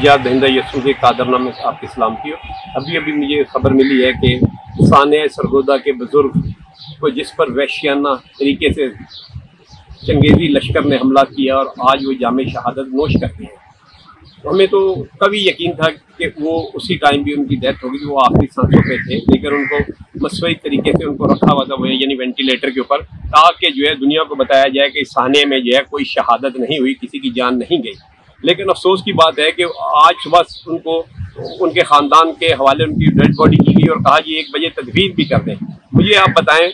एजाज दहिंदा यसू के कादरनामे में आपके सलाम की अभी अभी मुझे खबर मिली है कि सानिया सरगोदा के बुज़ुर्ग को जिस पर वैश्याना तरीके से चंगेज़ी लश्कर ने हमला किया और आज वो जाम शहादत नोश करते हैं। हमें तो कभी यकीन था कि वो उसी टाइम भी उनकी डेथ होगी, वो आखिरी सांसों पे थे, लेकिन उनको मसवई तरीके से उनको रखा हुआ था, वो यानी वेंटिलेटर के ऊपर, ताकि जो है दुनिया को बताया जाए कि साने में जो है कोई शहादत नहीं हुई, किसी की जान नहीं गई। लेकिन अफसोस की बात है कि आज सुबह उनको, उनके ख़ानदान के हवाले उनकी डेड बॉडी की गई और कहा कि एक बजे तदवीर भी कर दें। मुझे आप बताएँ,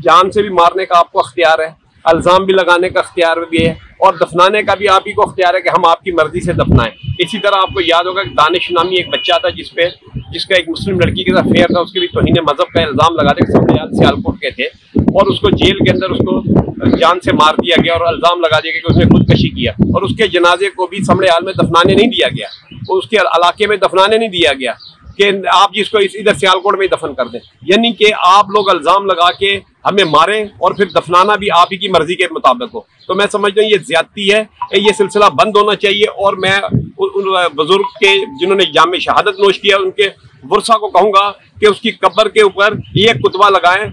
जान से भी मारने का आपको अख्तियार है, अल्ज़ाम भी लगाने का अख्तियार भी है और दफनाने का भी आप ही को अख्तियार है कि हम आपकी मर्ज़ी से दफनाएँ। इसी तरह आपको याद होगा कि दानिश नामी एक बच्चा था जिसपे जिसका एक मुस्लिम लड़की के साथ फेयर था, उसके भी तोहन मज़हब का इल्ज़ाम लगा समयाल सियालकोट के थे। और उसको जेल के अंदर उसको जान से मार दिया गया और अल्ज़ाम लगा दिया गया कि उसने खुदकशी किया। और उसके जनाजे को भी समड़े हाल में दफनाने नहीं दिया गया। उसके इलाके में दफनाने नहीं दिया गया कि आप जिसको इस इधर सियालकोट में दफन कर दें। यानी कि आप लोग इल्ज़ाम लगा के हमें मारें और फिर दफनाना भी आप ही की मर्ज़ी के मुताबिक हो। तो मैं समझता हूँ ये ज्यादती है, ये सिलसिला बंद होना चाहिए और मैं बुज़ुर्ग के जिन्होंने जाम शहादत नोश किया, उनके वर्षा को कहूँगा कि उसकी कब्र के ऊपर ये कुतबा लगाएँ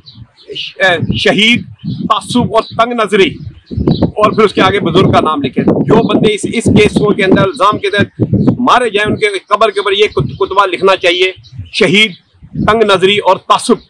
शहीद तासुब और तंग नजरी और फिर उसके आगे बुज़ुर्ग का नाम लिखे। जो बंदे इस इस केस के अंदर, इल्ज़ाम के तहत मारे जाए, उनके कबर के ऊपर ये कुतबा लिखना चाहिए, शहीद, तंग नजरी और तासुब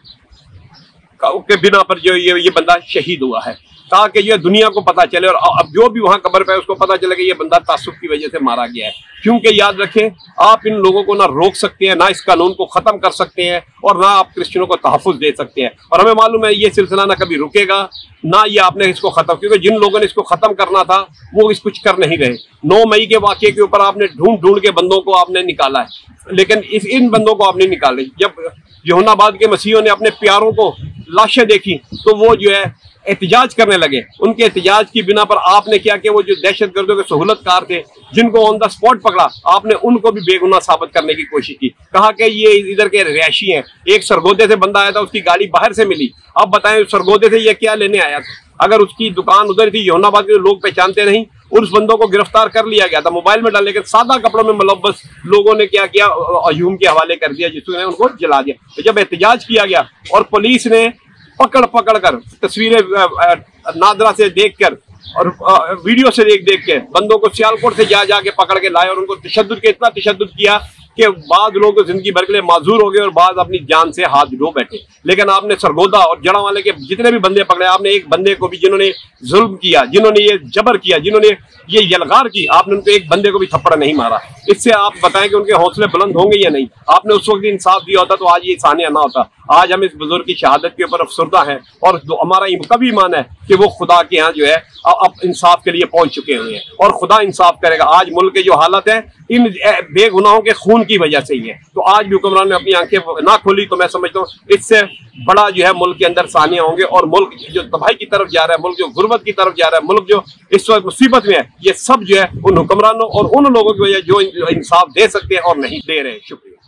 के बिना पर जो ये ये बंदा शहीद हुआ है। ताकि ये दुनिया को पता चले और अब जो भी वहाँ कब्र पे उसको पता चले कि ये बंदा तासुब की वजह से मारा गया है। क्योंकि याद रखें, आप इन लोगों को ना रोक सकते हैं, ना इस कानून को ख़त्म कर सकते हैं और ना आप क्रिश्चियनों को तहफ़ दे सकते हैं। और हमें मालूम है ये सिलसिला ना कभी रुकेगा, ना ये आपने इसको ख़त्म, क्योंकि जिन लोगों ने इसको ख़त्म करना था, वो इस कुछ कर नहीं रहे। नौ मई के वाक्य के ऊपर आपने ढूंढ ढूंढ के बंदों को आपने निकाला है, लेकिन इस, इन बंदों को आपने निकाले जब यहुनाबाद के मसीहों ने अपने प्यारों को लाशें देखी तो वो जो है एहतजाज करने लगे। उनके एहतजाज की बिना पर आपने क्या किया? वो जो दहशत गर्दों के सहूलत कार थे, जिनको ऑन द स्पॉट पकड़ा, आपने उनको भी बेगुना साबित करने की कोशिश की। कहा कि ये इधर के रिहायशी हैं। एक सरगोदे से बंदा आया था, उसकी गाड़ी बाहर से मिली। अब बताएँ सरगोदे से ये क्या लेने आया था? अगर उसकी दुकान उधर थी योनाबाद के लोग पहचानते नहीं उस बंदों को गिरफ़्तार कर लिया गया था। मोबाइल में डालने के सादा कपड़ों में मुलबस लोगों ने क्या किया? अयूम के हवाले कर दिया, जिसने उनको जला दिया। तो जब एहतजाज किया गया और पुलिस ने पकड़ पकड़ कर तस्वीरें नादरा से देख कर और वीडियो से देख देख के बंदों को सियालकोट से जा जाके पकड़ के लाए और उनको तशद के, इतना तशद किया कि बाद लोग ज़िंदगी भर के लिए माजूर हो गए और बाद अपनी जान से हाथ धो बैठे। लेकिन आपने सरगोदा और जड़ा वाले के जितने भी बंदे पकड़े, आपने एक बंदे को भी जिन्होंने जुल्म किया, जिन्होंने ये जबर किया, जिन्होंने ये यलगार की, आपने उनको एक बंदे को भी थप्पड़ नहीं मारा। इससे आप बताएँ कि उनके हौसले बुलंद होंगे या नहीं? आपने उस वक्त इंसाफ दिया होता तो आज ये सानिया ना होता। आज हम इस बुज़ुर्ग की शहादत के ऊपर अफसरदा हैं और हमारा कभी ईमान है कि वो खुदा के यहाँ जो है अब इंसाफ के लिए पहुँच चुके हुए हैं और खुदा इंसाफ करेगा। आज मुल्क के जो हालत है, इन बेगुनाहों के खून की वजह से ही है। तो आज भी हुक्मरान ने अपनी आँखें ना खोली तो मैं समझता हूँ इससे बड़ा जो है मुल्क के अंदर सानिया होंगे और मुल्क जो तबाही की तरफ़ जा रहा है, मुल्क जो गुर्बत की तरफ़ जा रहा है, मुल्क जो इस वक्त मुसीबत में है, ये सब जो है उन हुक्मरानों और उन लोगों की वजह जो इंसाफ दे सकते हैं और नहीं दे रहे शुक्रिया।